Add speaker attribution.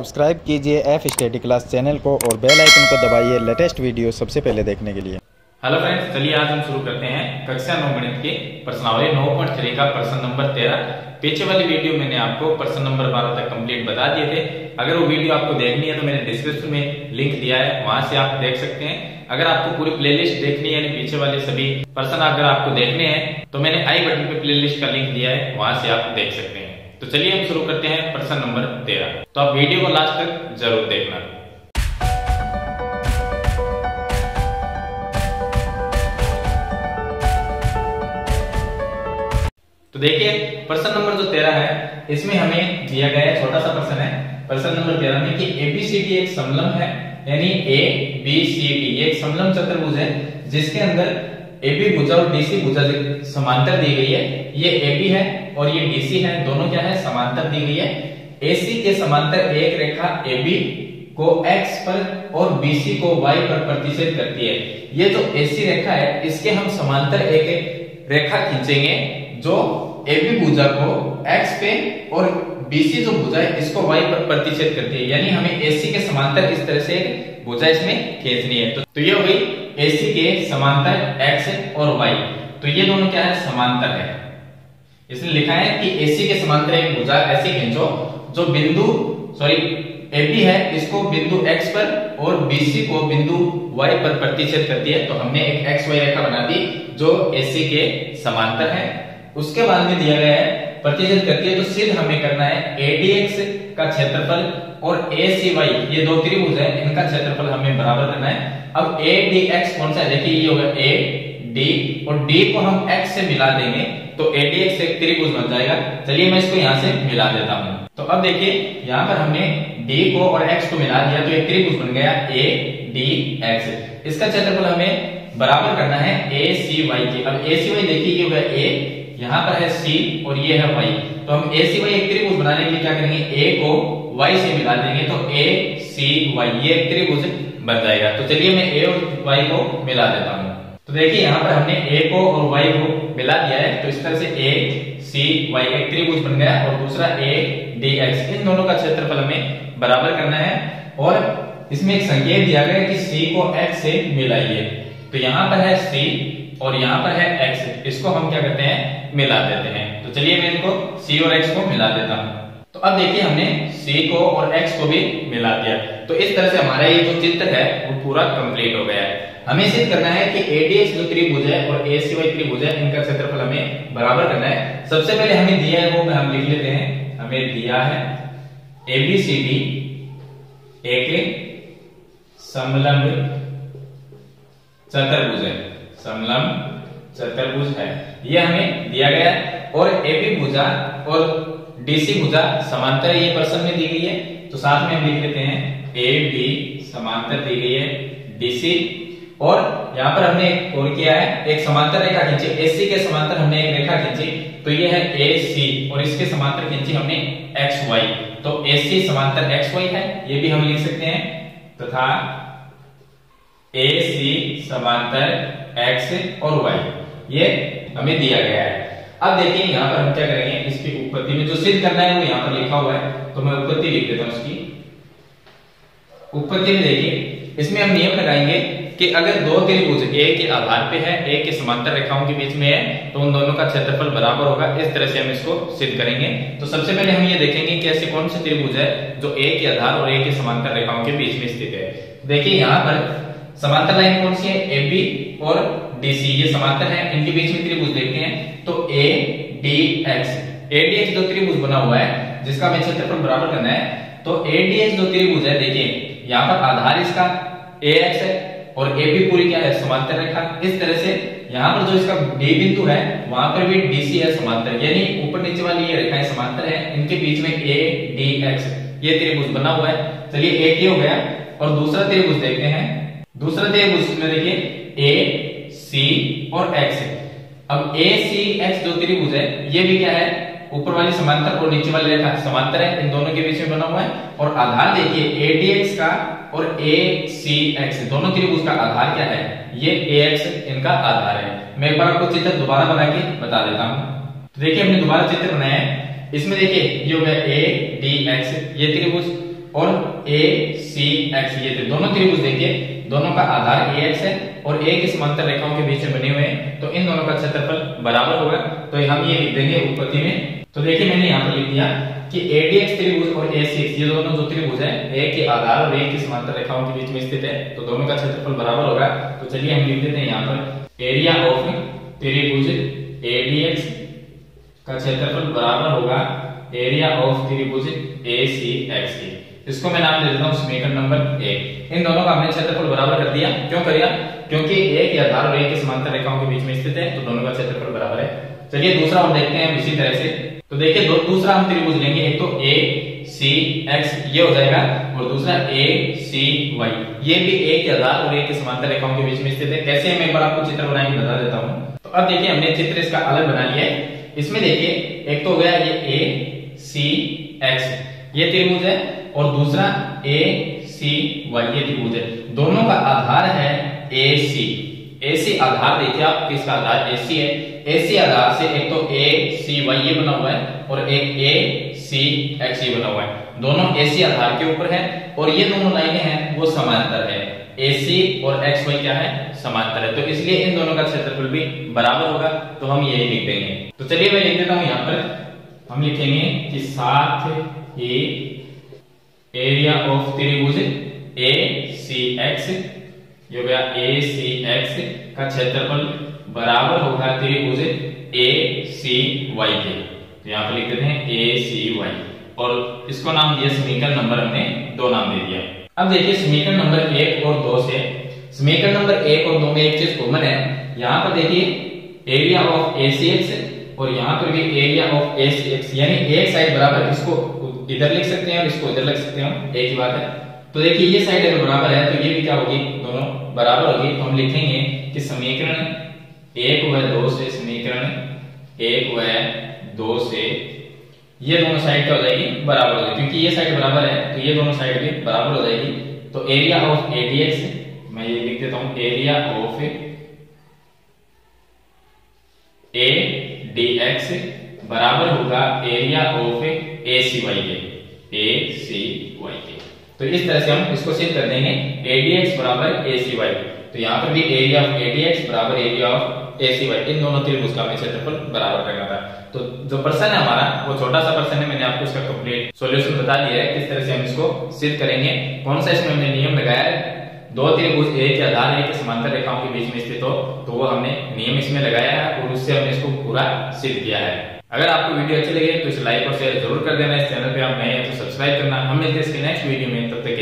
Speaker 1: Subscribe कीजिए F study class channel को और बेल आइकन को दबाइए लेटेस्ट वीडियो सबसे पहले देखने के लिए।
Speaker 2: हेलो फ्रेंड्स, चलिए आज हम शुरू करते हैं कक्षा नौ गणित के प्रश्नावली नौ पॉइंट थ्री का प्रश्न नंबर तेरह। पीछे वाली वीडियो मैंने आपको प्रश्न नंबर बारह तक कंप्लीट बता दिए थे। अगर वो वीडियो आपको देखनी है तो मैंने डिस्क्रिप्शन में लिंक दिया है, वहाँ से आप देख सकते हैं। अगर आपको पूरी प्लेलिस्ट देखनी है पीछे वाले सभी प्रश्न अगर आपको देखने हैं तो मैंने आई बटन पे प्लेलिस्ट का लिंक दिया है, वहाँ से आप देख सकते हैं। तो चलिए हम शुरू करते हैं प्रश्न नंबर तेरह। तो आप वीडियो को लास्ट तक ज़रूर देखना। तो देखिए, प्रश्न नंबर जो तेरह है, इसमें हमें दिया गया है, छोटा सा प्रश्न है, प्रश्न नंबर तेरह में कि एबीसीडी एक समलम है, यानी ए बी सी डी एक समलम चतुर्भुज है, जिसके अंदर एबी भुजा और डीसी भुजा समांतर दी गई है, ये एबी है और ये डीसी है दोनों क्या है? समांतर दी गई है। एसी के समांतर एक रेखा एबी को एक्स पर और बीसी को वाई पर प्रतिच्छेद करती है। ये जो एसी रेखा है इसके हम समांतर एक रेखा खींचेंगे जो एबी भुजा को एक्स पे और बीसी जो भुजा है इसको वाई पर प्रतिच्छेद करती है। यानी हमें एसी के समांतर इस तरह से भुजा इसमें खींचनी है। तो, तो ये हो गई एसी के समांतर एक्स और वाई तो ये दोनों क्या है? समांतर है। इसने लिखा है कि एसी के समांतर एक भुजा ऐसी खींचो, जो बिंदु सॉरी एबी है, इसको बिंदु एक्स पर और बीसी को बिंदु वाई पर प्रतिच्छेद करती है। तो हमने एक एक्स वाई रेखा बना दी, जो एसी के समांतर है। उसके बाद में दिया गया है प्रतिशत करती है तो सिद्ध हमें करना है एडीएक्स का क्षेत्रफल और ए सी वाई ये दो त्रिभुज है, इनका क्षेत्रफल हमें बराबर करना है। अब ए डी एक्स कौन सा है? देखिए, ये होगा ए डी और डी को हम एक्स से मिला देंगे। तो एडीएक्स एक त्रिभुज बन जाएगा। चलिए मैं इसको यहाँ से मिला देता हूँ। तो अब देखिए, यहाँ पर हमने डी को और एक्स को मिला दिया तो एक त्रिभुज बन गया ए डी एक्स इसका क्षेत्रफल हमें बराबर करना है ए सी वाई की। अब ए सी वाई देखिए, ये ए यहाँ पर है सी और ये है वाई तो हम ए सी वाई एक त्रिभुज बनाने के लिए क्या करेंगे? ए को वाई से मिला देंगे तो ए सी वाई ये एक त्रिभुज बन जाएगा। तो चलिए मैं ए और वाई को मिला देता हूँ। तो देखिए, यहाँ पर हमने ए को और वाई को मिला दिया है तो इस तरह से ए सी वाई एक त्रिभुज बन गया और दूसरा ए डी एक्स इन दोनों का क्षेत्रफल हमें बराबर करना है और इसमें एक संकेत दिया गया कि सी को एक्स से मिलाइए। तो यहाँ पर है सी और यहाँ पर है एक्स इसको हम क्या करते हैं? मिला देते हैं। तो चलिए मैं इनको सी और एक्स को मिला देता हूँ। तो अब देखिए हमने c को और x को भी मिला दिया। तो इस तरह से हमारा ये जो चित्र है, वो पूरा कंप्लीट हो गया है। हमें सिद्ध करना है कि ADX जो त्रिभुज है और ACY त्रिभुज है, इनका क्षेत्रफल हमें बराबर करना है। सबसे पहले हमें दिया है, वो हम लिख लेते हैं। हमें दिया है ABCD एक समलंब चतुर्भुज है। समलम चतुर्भुज है। ये हमें दिया गया है। और एबी भुजा और डीसी भुजा समांतर ये प्रश्न में दी गई है तो साथ में हम लिख लेते हैं ए बी समांतर दी गई है, डीसी। और यहाँ पर हमने और किया है, एक समांतर रेखा खींची एसी के समांतर हमने एक रेखा खींची तो ये है ए सी और इसके समांतर खींची हमने एक्स वाई तो ए सी समांतर एक्स वाई है, ये भी हम लिख सकते हैं, तथा ए सी समांतर एक्स और वाई ये हमें दिया गया है। अब देखिए यहाँ पर हम क्या करेंगे, इसकी उत्पत्ति में जो सिद्ध करना है वो यहाँ पर लिखा हुआ है तो मैं उत्पत्ति लिख देता हूँ उसकी उत्पत्ति में देखिए, इसमें हम नियम लगाएँगे कि अगर दो त्रिभुज ए के आधार पे है ए के समांतर रेखाओं के बीच में है तो उन दोनों का क्षेत्रफल बराबर होगा, इस तरह से हम इसको सिद्ध करेंगे। तो सबसे पहले हम ये देखेंगे कि ऐसे कौन से त्रिभुज है जो ए के आधार और ए के समांतर रेखाओं के बीच में स्थित है। देखिए यहाँ पर समांतर लाइन कौन सी है? ए बी और डी सी ये समांतर है, इनके बीच में त्रिभुज देखते हैं तो A D X A D X जो त्रिभुज बना हुआ है, जिसका हमें क्षेत्रफल बराबर करना है तो ए डी एक्स जो त्रिभुज है, देखिए, यहाँ पर आधार इसका ए एक्स है, और ए बी पूरी क्या है, समांतर रेखा इस तरह से यहाँ पर जो इसका डी बिंदु है, वहाँ पर भी डी सी है, समांतर। यानी ऊपर नीचे वाली ये रेखाएँ समांतर है, इनके बीच में ए डी एक्स ये त्रिभुज बना हुआ है। चलिए एक ये हो गया, और दूसरा त्रिभुज देखते हैं। दूसरा त्रिभुज में देखिए ए सी और एक्स है। अब ए सी एक्स जो त्रिभुज है, ये भी क्या है? ऊपर वाली समांतर और नीचे वाली रेखा। समांतर है, इन दोनों के बीच में बना हुआ है। और आधार देखिए ए डी एक्स का और ए सी एक्स दोनों त्रिभुज का आधार क्या है? ये ए एक्स इनका आधार है। मैं एक बार आपको चित्र दोबारा बना के बता देता हूँ। तो देखिए, हमने दोबारा चित्र बनाया है। इसमें देखिए, ये हो गया ए डी एक्स ये त्रिभुज और ए सी एक्स ये दोनों त्रिभुज देखिए, दोनों का आधार ए एक्स है। और एक समांतर रेखाओं के बीच में बने हुए हैं तो इन दोनों का क्षेत्रफल बराबर होगा। तो हम ये लिख देंगे उत्पत्ति में। तो देखिए मैंने यहाँ पर लिख दिया कि एडीएक्स त्रिभुज और ए सी ये दोनों जो त्रिभुज है। ए के आधार और ए की समांतर रेखाओं के बीच में स्थित है तो दोनों का क्षेत्रफल बराबर होगा। तो चलिए हम लिख देते हैं यहाँ पर। एरिया ऑफ़ त्रिभुज एडीएक्स का क्षेत्रफल बराबर होगा। एरिया ऑफ़ त्रिभुज ए सी एक्स की। इसको मैं नाम दे देता हूँ, समीकरण नंबर एक। इन दोनों का हमने क्षेत्रफल बराबर कर दिया। क्यों कर दिया? क्योंकि ए के आधार और ए के समांतर रेखाओं के बीच में स्थित है तो दोनों का क्षेत्रफल बराबर है। चलिए दूसरा हम देखते हैं इसी तरह से। तो देखिए, दो दूसरा हम त्रिभुज लेंगे, एक तो ए सी एक्स ये हो जाएगा, और दूसरा ए सी वाई ये भी ए के आधार और ए के समांतर रेखाओं के बीच में स्थित है। कैसे मैं एक बार आपको चित्र बना बता देता हूँ। तो अब देखिए, हमने चित्र इसका अलग बना लिया है। इसमें देखिए, एक तो हो गया ये ए सी एक्स ये त्रिभुज है और दूसरा ए सी वाई ये त्रिभुज है। दोनों का आधार है ए सी ए सी आधार देखिए आप किसका आधार? ए सी है। ए सी आधार से एक तो ए सी वाई ये बना हुआ है और एक ए सी एक्स ये बना हुआ है। दोनों ए सी आधार के ऊपर है और ये दोनों लाइनें हैं, वो समांतर है। ए सी और एक्स वाई क्या है? समांतर है। तो इसलिए इन दोनों का क्षेत्रफल भी बराबर होगा तो हम यही लिख देंगे तो चलिए मैं लिख देता हूँ यहाँ पर। हम लिखेंगे कि साथ ही एरिया ऑफ़ त्रिभुज ए सी एक्स जो गया ए सी एक्स का क्षेत्रफल बराबर होगा त्रिभुज ए सी वाई के। तो यहाँ पर लिख देते हैं ए सी वाई और इसको नाम दिया समीकरण नंबर हमने दो नाम दे दिया। अब देखिए समीकरण नंबर एक और दो से। समीकरण नंबर एक और दो में एक चीज़ कॉमन है। यहाँ पर देखिए area of A C X और यहाँ पर भी area of A C X यानी एक साइड बराबर इसको इधर लिख सकते हैं और इसको इधर लिख सकते हैं। एक ही बात है। तो देखिए, ये साइड अगर बराबर है तो ये भी क्या होगी? दोनों बराबर होगी। तो हम लिखेंगे कि समीकरण एक व दो से समीकरण एक व दो से ये दोनों साइड क्या हो जाएगी? बराबर हो जाएगी। क्योंकि ये साइड बराबर है तो ये दोनों साइड भी बराबर हो जाएगी। तो एरिया ऑफ़ एडीएक्स मैं ये लिख देता हूँ area of A D X बराबर होगा area of A C Y के ए सी वाई के तो इस तरह से हम इसको सिद्ध कर देंगे. एडीएक्स बराबर ए सी वाई तो यहाँ पर भी एरिया ऑफ़ एडीएक्स बराबर area of A C Y इन दोनों त्रिभुज का क्षेत्रफल बराबर करना था. तो जो प्रश्न है हमारा, वो छोटा सा प्रश्न है, मैंने आपको इसका कंप्लीट सॉल्यूशन बता दिया है. किस तरह से हम इसको सिद्ध करेंगे. कौन सा इसमें हमने नियम लगाया है? दो त्रिभुज एक के आधार एक समांतर रेखाओं के बीच में स्थित हो तो वो हमने नियम इसमें लगाया है और उससे हमने इसको पूरा सिद्ध किया है. अगर आपको वीडियो अच्छी लगे तो इसे लाइक और शेयर ज़रूर कर देना। इस चैनल पे आप नए हैं तो सब्सक्राइब करना। हम मिलते हैं इसके नेक्स्ट वीडियो में। तब तक